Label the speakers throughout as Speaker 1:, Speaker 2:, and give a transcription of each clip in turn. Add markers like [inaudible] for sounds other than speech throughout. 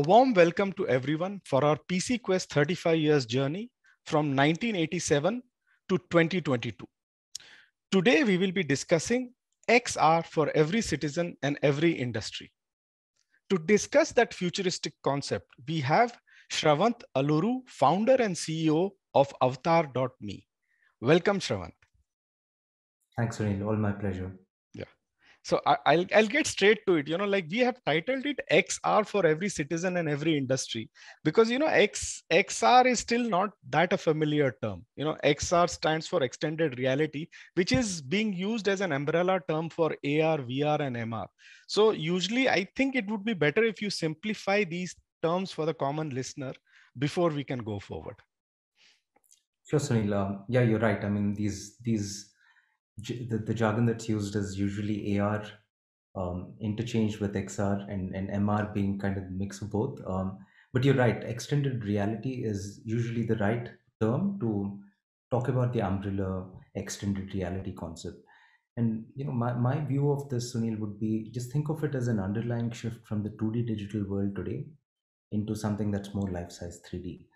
Speaker 1: A warm welcome to everyone for our PC Quest 35 years journey from 1987 to 2022. Today, we will be discussing XR for every citizen and every industry. To discuss that futuristic concept, we have Sravanth Aluru, founder and CEO of Avataar.Me. Welcome, Sravanth.
Speaker 2: Thanks, Sunil. All my pleasure
Speaker 1: so I, will I'll get straight to it. You know like we have titled it xr for every citizen and every industry because you know x xr is still not that a familiar term. You know xr stands for extended reality which is being used as an umbrella term for ar vr and mr so usually i think it would be better if you simplify these terms for the common listener before we can go forward.
Speaker 2: Sure sunil. Um, yeah you're right. I mean these these the, the jargon that's used is usually AR um, interchanged with XR and, and MR being kind of mix of both. Um, but you're right, extended reality is usually the right term to talk about the umbrella extended reality concept. And you know, my, my view of this, Sunil, would be just think of it as an underlying shift from the 2D digital world today into something that's more life-size 3D.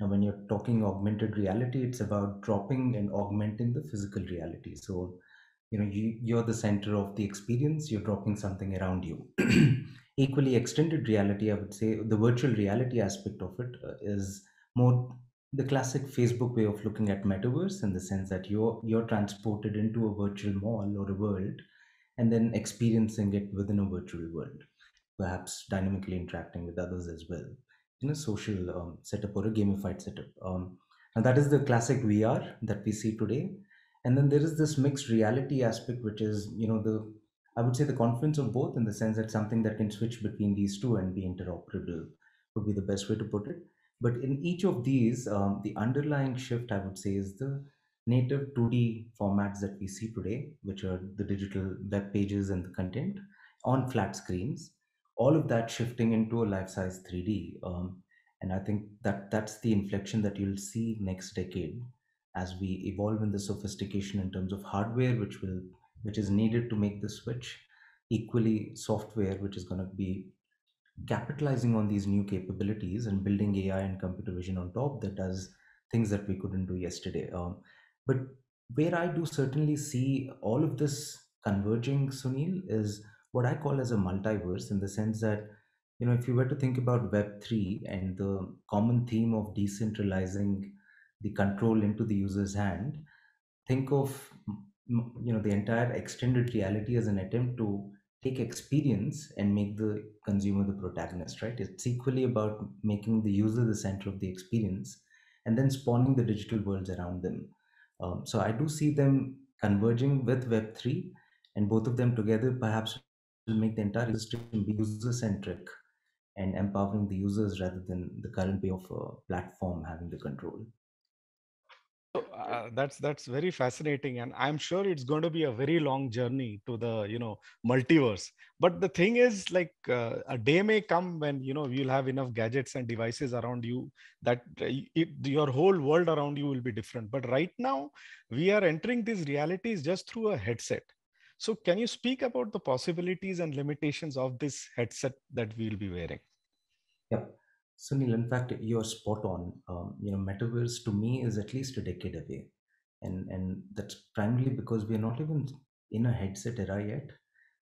Speaker 2: Now, when you're talking augmented reality, it's about dropping and augmenting the physical reality. So, you know, you, you're the center of the experience, you're dropping something around you. [clears throat] Equally, extended reality, I would say, the virtual reality aspect of it uh, is more the classic Facebook way of looking at metaverse in the sense that you're you're transported into a virtual mall or a world and then experiencing it within a virtual world, perhaps dynamically interacting with others as well in a social um, setup or a gamified setup. Um, and that is the classic VR that we see today. And then there is this mixed reality aspect, which is, you know, the I would say the confluence of both in the sense that something that can switch between these two and be interoperable would be the best way to put it. But in each of these, um, the underlying shift, I would say, is the native 2D formats that we see today, which are the digital web pages and the content on flat screens all of that shifting into a life-size 3D. Um, and I think that that's the inflection that you'll see next decade as we evolve in the sophistication in terms of hardware, which will which is needed to make the switch, equally software, which is going to be capitalizing on these new capabilities and building AI and computer vision on top that does things that we couldn't do yesterday. Um, but where I do certainly see all of this converging, Sunil, is what I call as a multiverse in the sense that, you know, if you were to think about Web3 and the common theme of decentralizing the control into the user's hand, think of, you know, the entire extended reality as an attempt to take experience and make the consumer the protagonist, right? It's equally about making the user the center of the experience and then spawning the digital worlds around them. Um, so I do see them converging with Web3 and both of them together perhaps will make the entire system be user centric and empowering the users rather than the current way of a platform having the control.
Speaker 1: So, uh, that's that's very fascinating, and I'm sure it's going to be a very long journey to the you know multiverse. But the thing is, like uh, a day may come when you know you'll have enough gadgets and devices around you that uh, it, your whole world around you will be different. But right now, we are entering these realities just through a headset so can you speak about the possibilities and limitations of this headset that we'll be wearing?
Speaker 2: Yeah. Sunil, in fact, you're spot on. Um, you know, metaverse to me is at least a decade away. And, and that's primarily because we're not even in a headset era yet.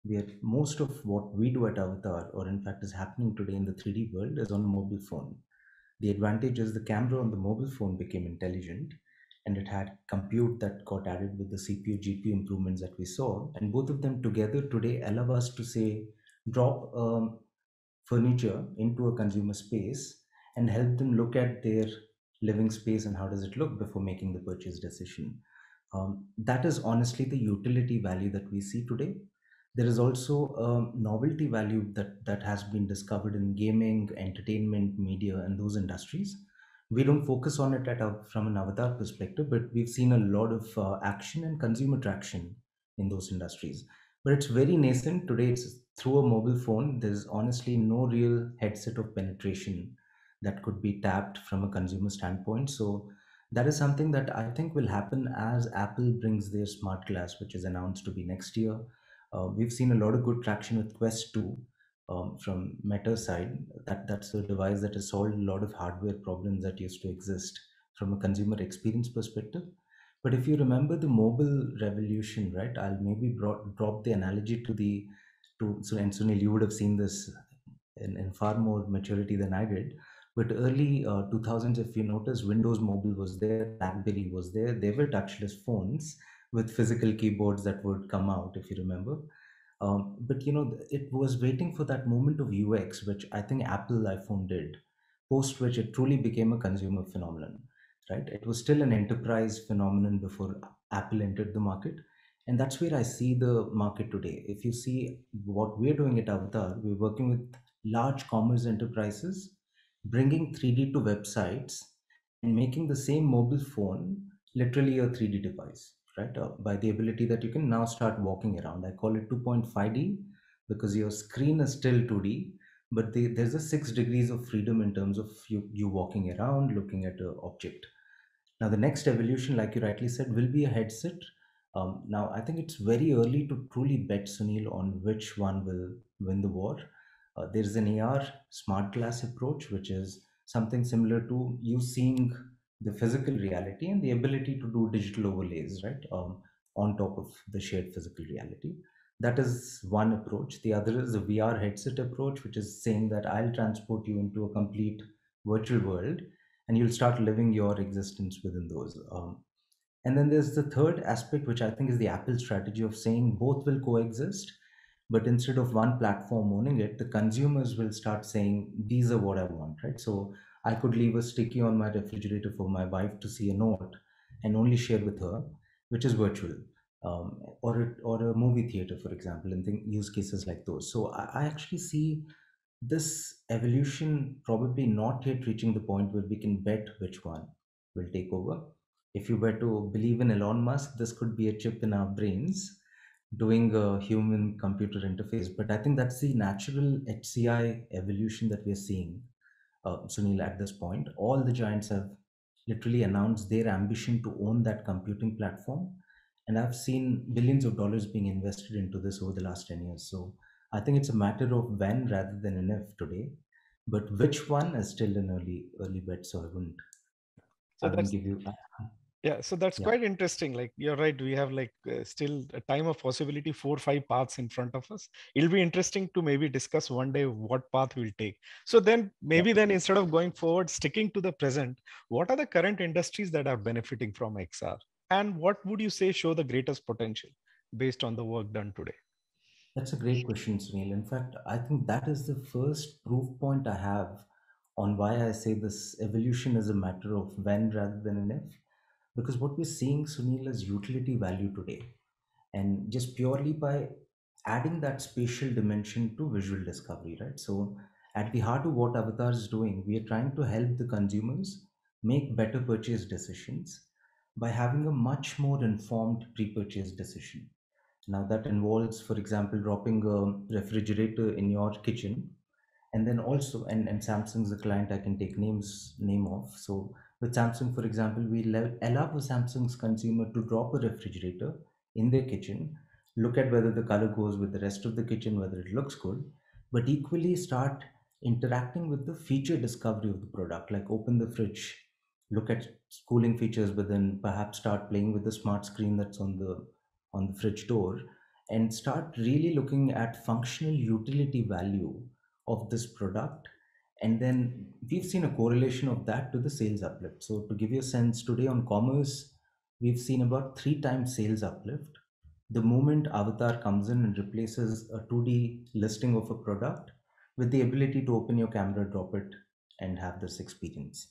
Speaker 2: We are, most of what we do at Avataar, or in fact is happening today in the 3D world, is on a mobile phone. The advantage is the camera on the mobile phone became intelligent and it had compute that got added with the CPU GPU improvements that we saw. And both of them together today allow us to say, drop um, furniture into a consumer space and help them look at their living space and how does it look before making the purchase decision. Um, that is honestly the utility value that we see today. There is also a novelty value that, that has been discovered in gaming, entertainment, media, and those industries we don't focus on it at a, from an Avataar perspective, but we've seen a lot of uh, action and consumer traction in those industries. But it's very nascent today. It's through a mobile phone. There's honestly no real headset of penetration that could be tapped from a consumer standpoint. So that is something that I think will happen as Apple brings their smart glass, which is announced to be next year. Uh, we've seen a lot of good traction with Quest 2, um, from Meta's side. That that's a device that has solved a lot of hardware problems that used to exist from a consumer experience perspective. But if you remember the mobile revolution, right? I'll maybe brought, drop the analogy to the to so and Sunil, you would have seen this in, in far more maturity than I did. But early uh, 2000s, if you notice, Windows Mobile was there, BlackBerry was there. They were touchless phones with physical keyboards that would come out, if you remember. Um, but you know, it was waiting for that moment of UX, which I think Apple iPhone did, post which it truly became a consumer phenomenon. Right? It was still an enterprise phenomenon before Apple entered the market, and that's where I see the market today. If you see what we're doing at Avataar, we're working with large commerce enterprises, bringing 3D to websites and making the same mobile phone literally a 3D device right? Uh, by the ability that you can now start walking around. I call it 2.5D because your screen is still 2D, but the, there's a six degrees of freedom in terms of you, you walking around, looking at an object. Now, the next evolution, like you rightly said, will be a headset. Um, now, I think it's very early to truly bet, Sunil, on which one will win the war. Uh, there's an AR smart glass approach, which is something similar to you seeing the physical reality and the ability to do digital overlays, right, um, on top of the shared physical reality. That is one approach. The other is a VR headset approach, which is saying that I'll transport you into a complete virtual world and you'll start living your existence within those. Um, and then there's the third aspect, which I think is the Apple strategy of saying both will coexist, but instead of one platform owning it, the consumers will start saying, these are what I want, right? So I could leave a sticky on my refrigerator for my wife to see a note and only share with her, which is virtual, um, or a, or a movie theater, for example, and think, use cases like those. So I, I actually see this evolution probably not yet reaching the point where we can bet which one will take over. If you were to believe in Elon Musk, this could be a chip in our brains doing a human computer interface. But I think that's the natural HCI evolution that we're seeing uh, Sunil, at this point. All the giants have literally announced their ambition to own that computing platform. And I've seen billions of dollars being invested into this over the last 10 years. So I think it's a matter of when rather than an if today. But which one is still an early early bet, so I wouldn't, so I wouldn't give you.
Speaker 1: Yeah so that's yeah. quite interesting like you're right we have like uh, still a time of possibility four or five paths in front of us. It'll be interesting to maybe discuss one day what path we'll take. So then maybe yeah. then instead of going forward sticking to the present what are the current industries that are benefiting from xr and what would you say show the greatest potential based on the work done today?
Speaker 2: That's a great question sunil. In fact i think that is the first proof point i have on why i say this evolution is a matter of when rather than an if because what we're seeing sunil is utility value today. And just purely by adding that spatial dimension to visual discovery right? So at the heart of what Avataar is doing we are trying to help the consumers make better purchase decisions by having a much more informed pre-purchase decision. Now that involves for example dropping a refrigerator in your kitchen. And then also and, and samsung's a client i can take names name of. So with Samsung, for example, we allow a Samsung's consumer to drop a refrigerator in their kitchen, look at whether the color goes with the rest of the kitchen, whether it looks good, but equally start interacting with the feature discovery of the product, like open the fridge, look at cooling features, but then perhaps start playing with the smart screen that's on the on the fridge door and start really looking at functional utility value of this product and then we've seen a correlation of that to the sales uplift. So to give you a sense, today on commerce, we've seen about three times sales uplift. The moment Avataar comes in and replaces a 2D listing of a product with the ability to open your camera, drop it, and have this experience.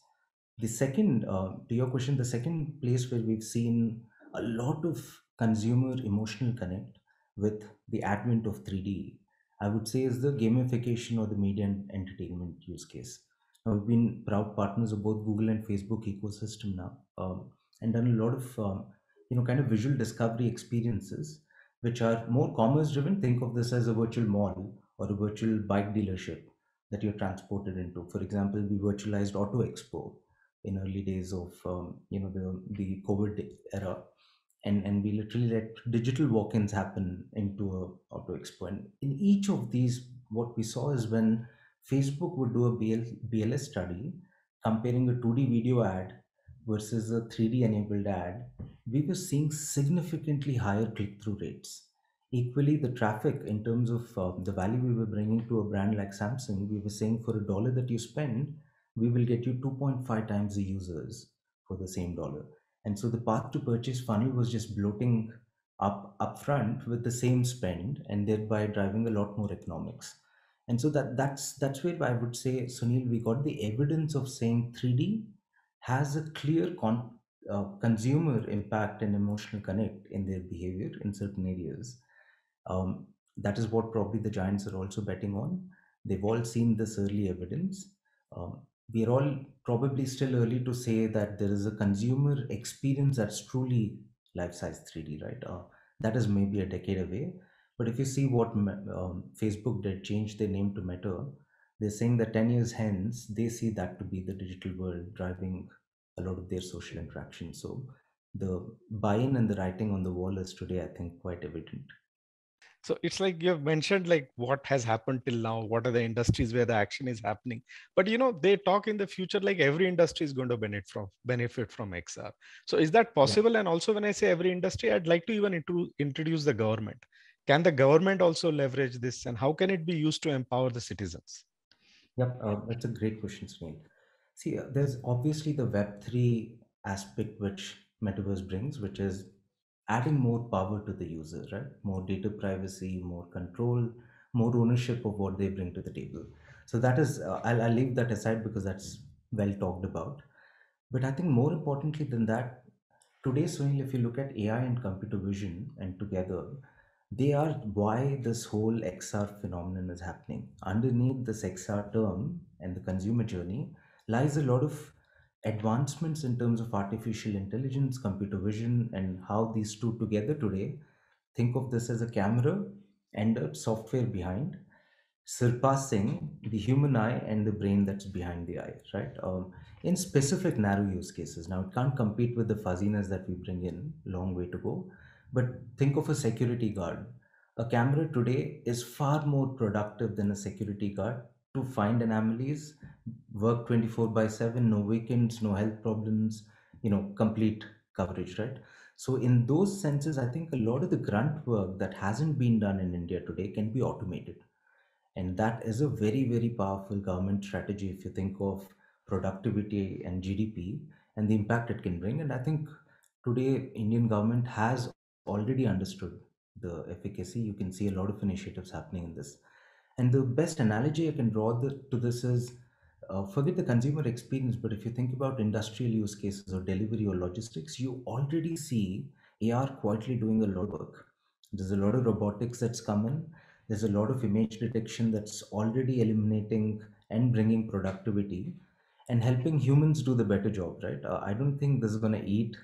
Speaker 2: The second, uh, to your question, the second place where we've seen a lot of consumer emotional connect with the advent of 3D I would say is the gamification or the media and entertainment use case. Now, we've been proud partners of both Google and Facebook ecosystem now, um, and done a lot of um, you know kind of visual discovery experiences, which are more commerce driven. Think of this as a virtual mall or a virtual bike dealership that you're transported into. For example, we virtualized Auto Expo in early days of um, you know the the COVID era, and and we literally let digital walk-ins happen into a auto expo and in each of these what we saw is when Facebook would do a BL, BLS study comparing a 2D video ad versus a 3D enabled ad, we were seeing significantly higher click through rates. Equally, the traffic in terms of uh, the value we were bringing to a brand like Samsung, we were saying for a dollar that you spend, we will get you 2.5 times the users for the same dollar. And so the path to purchase funnel was just bloating up upfront with the same spend and thereby driving a lot more economics. And so that that's that's where I would say, Sunil, we got the evidence of saying 3D has a clear con- uh, consumer impact and emotional connect in their behavior in certain areas. Um, that is what probably the giants are also betting on. They've all seen this early evidence. Um, we are all probably still early to say that there is a consumer experience that's truly life size 3D, right? Uh, that is maybe a decade away. But if you see what um, Facebook did, change their name to Meta, they're saying that 10 years hence, they see that to be the digital world driving a lot of their social interaction. So the buy in and the writing on the wall is today, I think, quite evident
Speaker 1: so it's like you've mentioned like what has happened till now what are the industries where the action is happening. But you know they talk in the future like every industry is going to benefit from benefit from xr so is that possible? Yeah. and also when i say every industry i'd like to even into, introduce the government. Can the government also leverage this and how can it be used to empower the citizens?
Speaker 2: Yep uh, that's a great question Sunil. see uh, there's obviously the web3 aspect which metaverse brings which is adding more power to the user, right? More data privacy, more control, more ownership of what they bring to the table. So that is, uh, I'll, I'll leave that aside because that's well talked about. But I think more importantly than that, today, Sunil, if you look at AI and computer vision and together, they are why this whole XR phenomenon is happening. Underneath this XR term and the consumer journey lies a lot of advancements in terms of artificial intelligence, computer vision, and how these two together today think of this as a camera and a software behind, surpassing the human eye and the brain that's behind the eye, right? Um, in specific narrow use cases. Now, it can't compete with the fuzziness that we bring in, long way to go. But think of a security guard. A camera today is far more productive than a security guard to find anomalies work 24 by 7 no weekends no health problems you know complete coverage right? So in those senses i think a lot of the grunt work that hasn't been done in india today can be automated. And that is a very very powerful government strategy if you think of productivity and gdp and the impact it can bring. And i think today indian government has already understood the efficacy. You can see a lot of initiatives happening in this and the best analogy i can draw the, to this is uh, forget the consumer experience, but if you think about industrial use cases or delivery or logistics, you already see AR quietly doing a lot of work. There's a lot of robotics that's coming. There's a lot of image detection that's already eliminating and bringing productivity and helping humans do the better job, right? Uh, I don't think this is going to eat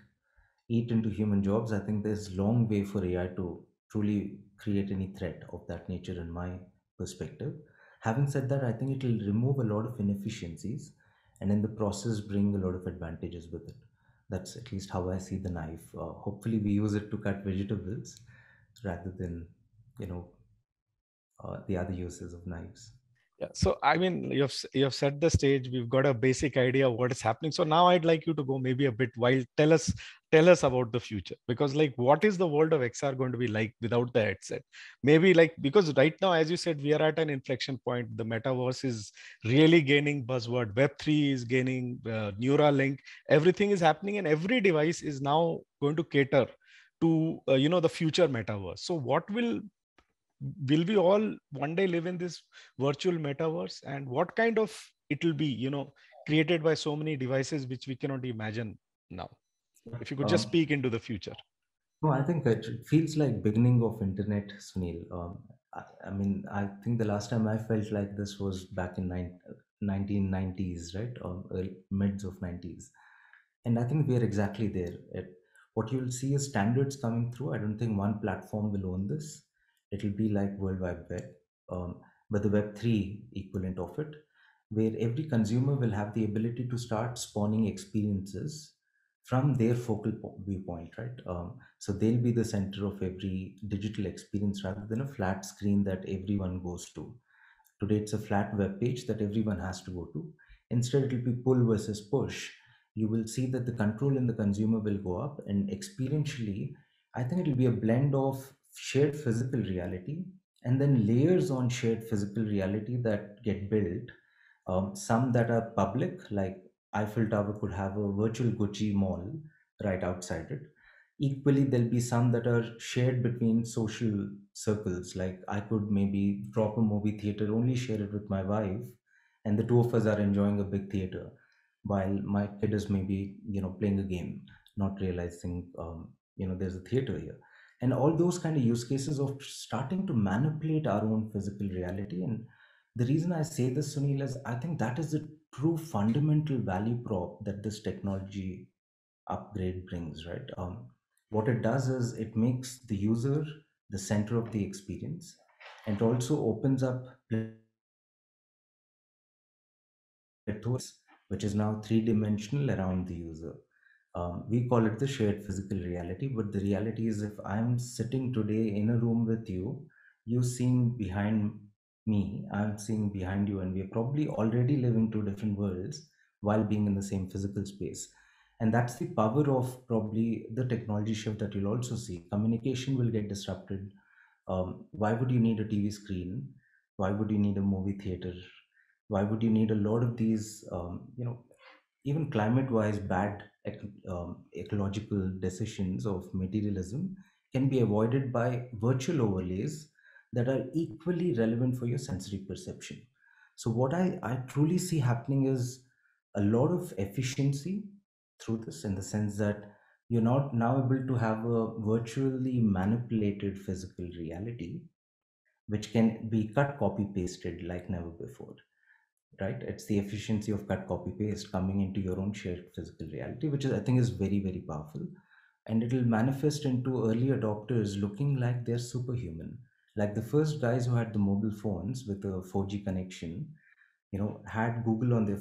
Speaker 2: eat into human jobs. I think there's a long way for AI to truly create any threat of that nature in my perspective. Having said that, I think it will remove a lot of inefficiencies and in the process bring a lot of advantages with it. That's at least how I see the knife. Uh, hopefully, we use it to cut vegetables rather than, you know, uh, the other uses of knives
Speaker 1: yeah so i mean you've you've set the stage we've got a basic idea of what is happening. So now i'd like you to go maybe a bit wild. Tell us tell us about the future. Because like what is the world of xr going to be like without the headset? Maybe like because right now as you said we are at an inflection point. The metaverse is really gaining buzzword. Web3 is gaining uh, neuralink. Everything is happening and every device is now going to cater to uh, you know the future metaverse. So what will will we all one day live in this virtual metaverse? And what kind of it will be you know created by so many devices which we cannot imagine now? If you could just um, speak into the future.
Speaker 2: no i think it feels like beginning of internet sunil. Um, I, I, mean i think the last time i felt like this was back in nine, 1990s right? Or mids of 90s and i think we are exactly there. It, what you'll see is standards coming through. I don't think one platform will own this it'll be like World Wide Web, um, but the Web3 equivalent of it, where every consumer will have the ability to start spawning experiences from their focal viewpoint, right? Um, so they'll be the center of every digital experience rather than a flat screen that everyone goes to. Today, it's a flat web page that everyone has to go to. Instead, it will be pull versus push. You will see that the control in the consumer will go up, and experientially, I think it will be a blend of shared physical reality and then layers on shared physical reality that get built. Um, some that are public, like Eiffel Tower could have a virtual Gucci mall right outside it. Equally, there'll be some that are shared between social circles. Like I could maybe drop a movie theater, only share it with my wife, and the two of us are enjoying a big theater, while my kid is maybe you know playing a game, not realizing um, you know there's a theater here and all those kind of use cases of starting to manipulate our own physical reality. And the reason i say this sunil is i think that is the true fundamental value prop that this technology upgrade brings right? Um, what it does is it makes the user the center of the experience. And also opens up which is now three dimensional around the user um, we call it the shared physical reality but the reality is if i'm sitting today in a room with you you seeing behind me i'm seeing behind you and we're probably already living two different worlds while being in the same physical space. And that's the power of probably the technology shift that you'll also see. Communication will get disrupted. Um, why would you need a tv screen? Why would you need a movie theater? Why would you need a lot of these um, you know even climate wise bad um, ecological decisions of materialism can be avoided by virtual overlays that are equally relevant for your sensory perception. So, what I, I truly see happening is a lot of efficiency through this in the sense that you're not now able to have a virtually manipulated physical reality which can be cut copy pasted like never before right? It's the efficiency of cut copy paste coming into your own shared physical reality which is i think is very very powerful. And it will manifest into early adopters looking like they're superhuman. Like the first guys who had the mobile phones with a 4g connection you know had google on their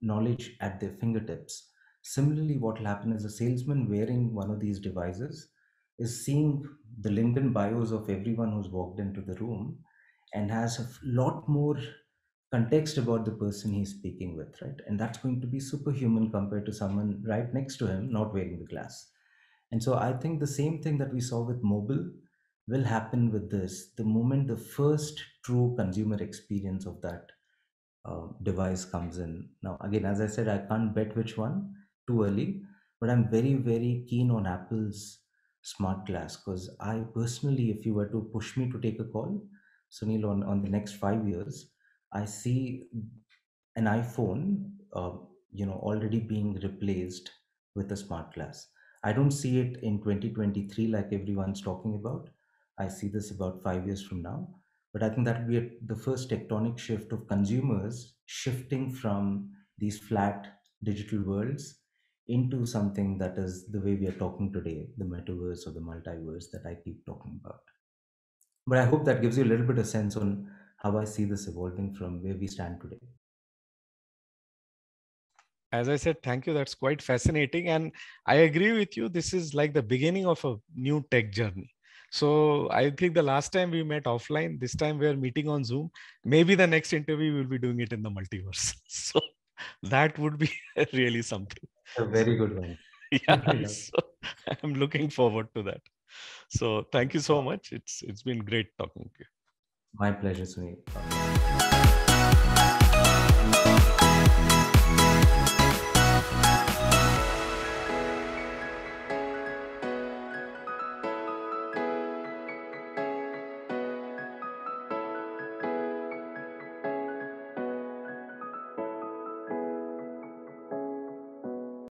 Speaker 2: knowledge at their fingertips. Similarly what will happen is a salesman wearing one of these devices is seeing the linkedin bios of everyone who's walked into the room and has a lot more context about the person he's speaking with, right? And that's going to be superhuman compared to someone right next to him not wearing the glass. And so I think the same thing that we saw with mobile will happen with this. The moment the first true consumer experience of that uh, device comes in. Now, again, as I said, I can't bet which one too early, but I'm very, very keen on Apple's smart glass because I personally, if you were to push me to take a call, Sunil, on, on the next five years, I see an iPhone, uh, you know, already being replaced with a smart glass. I don't see it in 2023 like everyone's talking about. I see this about five years from now. But I think that would be a, the first tectonic shift of consumers shifting from these flat digital worlds into something that is the way we are talking today, the metaverse or the multiverse that I keep talking about. But I hope that gives you a little bit of sense on how I see this evolving from where we stand today.
Speaker 1: As I said, thank you. That's quite fascinating. And I agree with you. This is like the beginning of a new tech journey. So I think the last time we met offline, this time we're meeting on Zoom. Maybe the next interview we'll be doing it in the multiverse. [laughs] So that would be [laughs] really something.
Speaker 2: A very good one. [laughs]
Speaker 1: yeah. So I'm looking forward to that. So thank you so much. It's it's been great talking to you.
Speaker 2: My pleasure, Sunil.